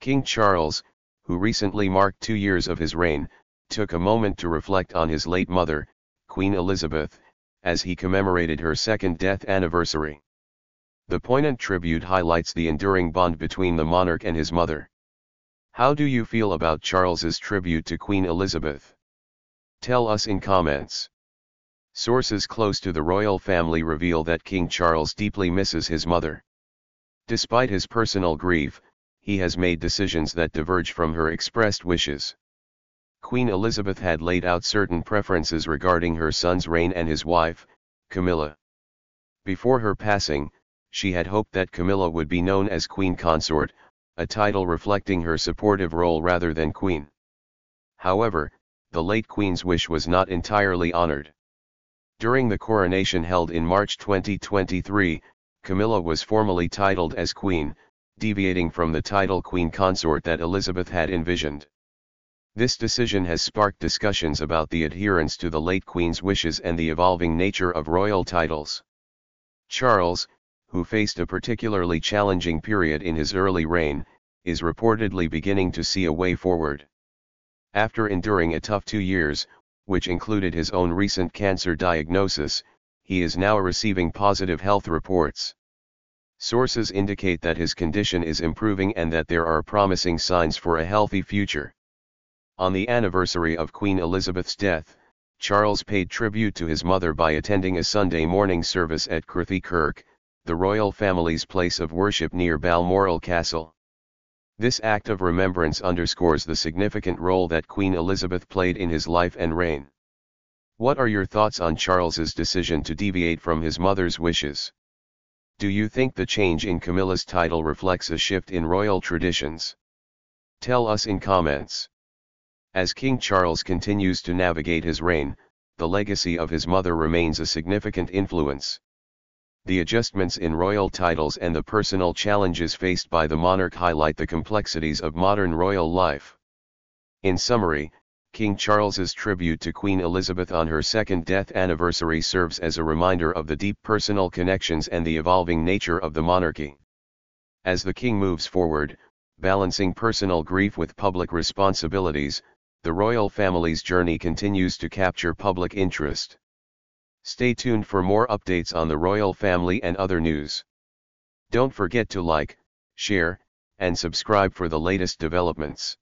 King Charles, who recently marked two years of his reign, took a moment to reflect on his late mother, Queen Elizabeth, as he commemorated her second death anniversary. The poignant tribute highlights the enduring bond between the monarch and his mother. How do you feel about Charles's tribute to Queen Elizabeth? Tell us in comments. Sources close to the royal family reveal that King Charles deeply misses his mother. Despite his personal grief, he has made decisions that diverge from her expressed wishes. Queen Elizabeth had laid out certain preferences regarding her son's reign and his wife, Camilla. Before her passing, she had hoped that Camilla would be known as Queen Consort, a title reflecting her supportive role rather than Queen. However, the late Queen's wish was not entirely honored. During the coronation held in March 2023, Camilla was formally titled as Queen, deviating from the title Queen Consort that Elizabeth had envisioned. This decision has sparked discussions about the adherence to the late Queen's wishes and the evolving nature of royal titles. Charles, who faced a particularly challenging period in his early reign, is reportedly beginning to see a way forward. After enduring a tough two years, which included his own recent cancer diagnosis, he is now receiving positive health reports. Sources indicate that his condition is improving and that there are promising signs for a healthy future. On the anniversary of Queen Elizabeth's death, Charles paid tribute to his mother by attending a Sunday morning service at Crathie Kirk, the royal family's place of worship near Balmoral Castle. This act of remembrance underscores the significant role that Queen Elizabeth played in his life and reign. What are your thoughts on Charles's decision to deviate from his mother's wishes? Do you think the change in Camilla's title reflects a shift in royal traditions? Tell us in comments. As King Charles continues to navigate his reign, the legacy of his mother remains a significant influence. The adjustments in royal titles and the personal challenges faced by the monarch highlight the complexities of modern royal life. In summary, King Charles's tribute to Queen Elizabeth on her second death anniversary serves as a reminder of the deep personal connections and the evolving nature of the monarchy. As the king moves forward, balancing personal grief with public responsibilities, the royal family's journey continues to capture public interest. Stay tuned for more updates on the royal family and other news. Don't forget to like, share, and subscribe for the latest developments.